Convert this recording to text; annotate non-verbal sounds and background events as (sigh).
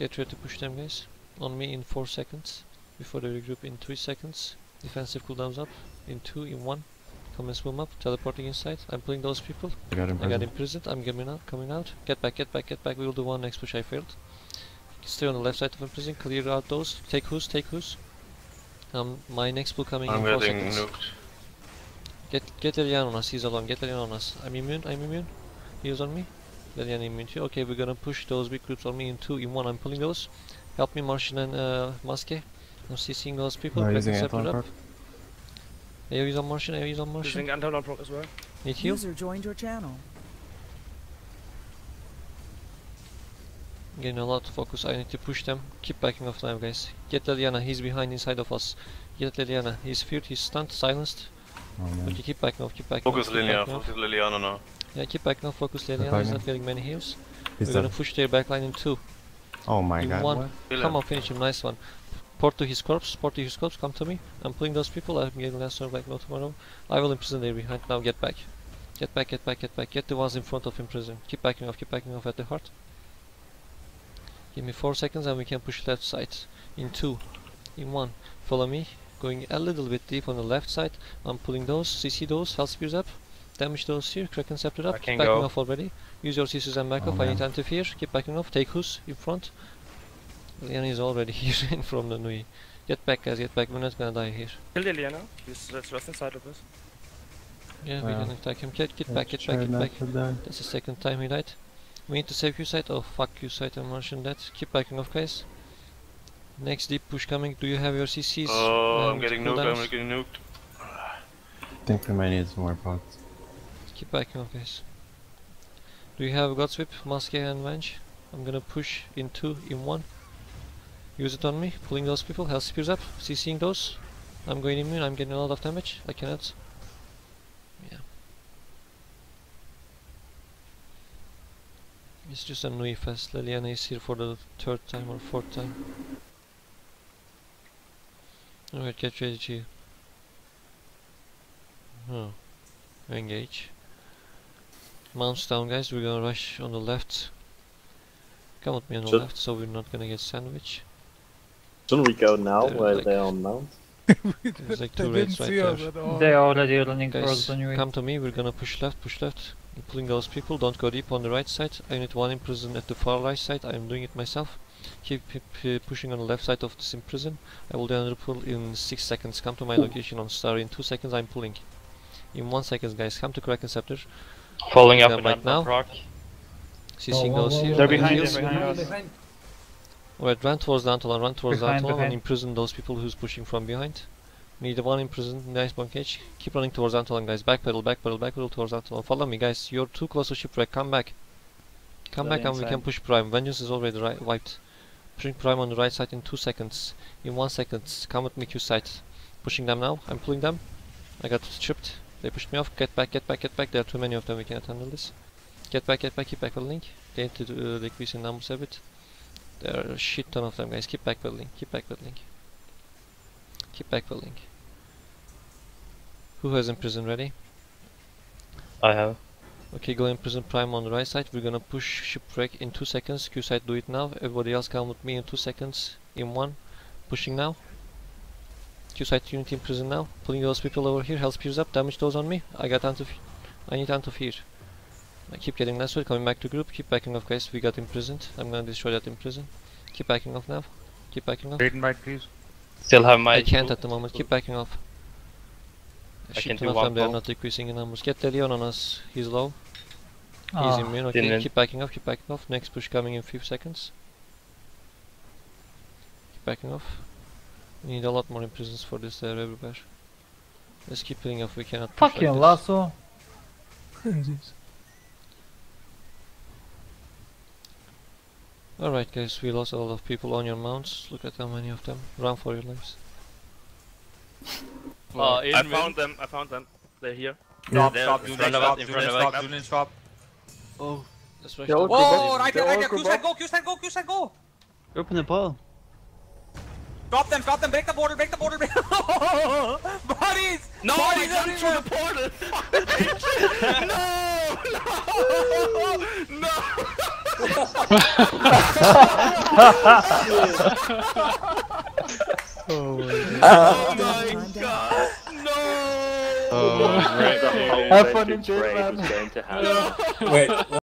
Get ready to push them guys. On me in 4 seconds. Before they regroup in 3 seconds. Defensive cooldowns up. In 2, in 1. Come and swim up. Teleporting inside. I'm pulling those people. I got him. I got imprisoned. I'm coming out. Coming out. Get back. Get back. Get back. We will do one next push. I failed. Stay on the left side of imprison. Clear out those. Take who's. Take who's. Um, my next pull coming I'm in 4 getting seconds. nuked. Get get Elian on us. He's alone. Get Elian on us. I'm immune. I'm immune. He was on me. Elian immune too. Okay, we're gonna push those big groups on me in two, in one. I'm pulling those. Help me, Martian and uh, Maske. I'm CCing those people. I'm using separate Anton up. Park. AoE's on Martian. AoE's on Martian. Using Anton on proc as well. Need heal. User joined your channel. Getting a lot of focus. I need to push them. Keep backing off time, guys. Get Liliana. He's behind inside of us. Get Liliana. He's feared. He's stunned. Silenced. Oh man. Okay, keep backing off. Keep backing Focus off. keep Liliana, focus Liliana now. Yeah, keep backing off. Focus Liliana. He's backing. not getting many heals. He's We're gonna push their backline in two. Oh my in god. one. what? Come on, finish him. Nice one. Port to his corpse. Port to his corpse. Come to me. I'm pulling those people. I'm getting last turn back. No tomorrow. I will imprison there behind. Now get back. Get back. Get back. Get back. Get the ones in front of him prison. Keep backing off. Keep backing off at the heart. Give me four seconds and we can push left side. In two. In one. Follow me. Going a little bit deep on the left side. I'm pulling those. CC those. Health spears up. Damage those here. Kraken scepter up. I Keep backing go. off already. Use your CCs and back Oh, off. I oh, man. need anti-fear. Keep backing off. Take who's in front. Liana is already (laughs) here in from the Nui. Get back guys, get back. We're not gonna die here. Kill Liliana. He's that's just inside of us. Yeah, we Wow. can attack him. Get, get back, get back, get back. That's the second time he died. We need to save you side. Oh fuck you side, I mentioned that. Keep backing off guys. Next deep push coming. Do you have your CCs? Oh, I'm um, getting nuked, I'm getting nuked. I think we might need some more pots. Keep backing off guys. Do you have God Sweep, Maske and Venge? I'm gonna push in two, in one. Use it on me, pulling those people, health spears up, CCing those. I'm going immune, I'm getting a lot of damage. I cannot. Yeah. It's just a Nui fest. Liliana is here for the third time or fourth time. Alright, get ready to. Oh. Engage. Mounts down guys, we're gonna rush on the left. Come with me on the Should- left so we're not gonna get sandwich. Shouldn't we go now They're while like- they're on mount? (laughs) There's like They two didn't raids right there. us at all. They are already running for Guys, anyway. come to me, we're gonna push left, push left. I'm pulling those people, don't go deep on the right side. I need one in prison at the far right side, I'm doing it myself. Keep, keep uh, pushing on the left side of this in prison. I will then pull in 6 seconds. Come to my location on star. In 2 seconds I'm pulling. In 1 second guys, come to Kraken Scepter. Following up Yeah, right now. proc. CCing those here. They're behind, heals. they're behind us. Alright, run towards the Anthalon, run towards Behind, the Anthalon and imprison those people who's pushing from behind. Need the one in prison, nice bunk cage. Keep running towards Anthalon guys, backpedal, backpedal, backpedal towards Anthalon. Follow me guys, you're too close to shipwreck, come back. Come They're back and we can push Prime. Vengeance is already right, wiped. Pushing Prime on the right side in 2 seconds. In 1 second, come with me Q side. Pushing them now, I'm pulling them. I got tripped. They pushed me off, get back, get back, get back. There are too many of them, we cannot handle this. Get back, get back, keep backpedaling. They need to uh, decrease in numbers a bit. There are a shit ton of them guys, keep backpedaling, keep backpedaling. Keep backpedaling. Who has Imprison ready? I have. Okay, go Imprison Prime on the right side. We're gonna push Shipwreck in 2 seconds. Q side do it now. Everybody else come with me in 2 seconds. In 1. Pushing now. Q side Unity in prison now. Pulling those people over here. Health spears up. Damage those on me. I got anti I need anti fear. I keep getting less way. Coming back to group. Keep backing off guys. We got imprisoned. I'm gonna destroy that imprison. Keep backing off now. Keep backing off. Wait and bite, please. Still have my. I can't at the moment. Keep backing off. A I shit can ton do of one them. They're not decreasing in numbers. Get the Leon on us. He's low. He's Ah, immune. Okay, didn't. keep backing off. Keep backing off. Next push coming in 5 seconds. Keep backing off. We need a lot more imprisons for this there everywhere. Let's keep pulling off. We cannot push Fucking like this. lasso. (laughs) Alright guys, we lost a lot of people on your mounts. Look at how many of them. Run for your lives. (laughs) Uh, I found them. I found them. They're here. Stop, They're stop, in Julian, front stop, in Julian, front of us. stop, Julian, stop. Oh, let's rush Yeah, the okay, base. but- Oh, right there, Go, right there. go, Q go. side, go, Q side, go, Q side, go. Open the portal. Stop them, stop them, break the border, break the border, break (laughs) Bodies! No, Bodies I jumped through the portal! no! No! No! Oh my Oh my god! No! Oh, The whole Have fun in jail, man. was going to (laughs) happen. Wait,